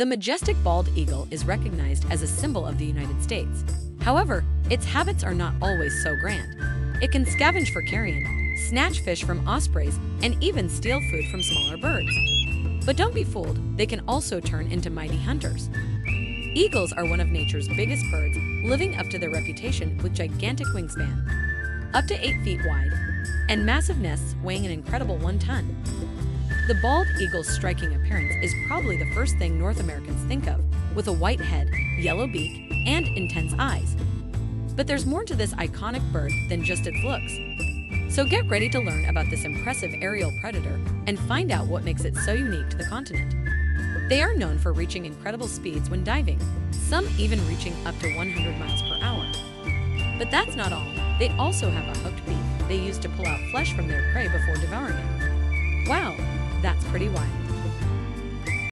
The majestic bald eagle is recognized as a symbol of the United States. However, its habits are not always so grand. It can scavenge for carrion, snatch fish from ospreys, and even steal food from smaller birds. But don't be fooled, they can also turn into mighty hunters. Eagles are one of nature's biggest birds, living up to their reputation with gigantic wingspan, up to 8 feet wide, and massive nests weighing an incredible 1 ton. The bald eagle's striking appearance is probably the first thing North Americans think of, with a white head, yellow beak, and intense eyes. But there's more to this iconic bird than just its looks. So get ready to learn about this impressive aerial predator and find out what makes it so unique to the continent. They are known for reaching incredible speeds when diving, some even reaching up to 100 miles per hour. But that's not all. They also have a hooked beak they use to pull out flesh from their prey before devouring it. Wow, pretty wild.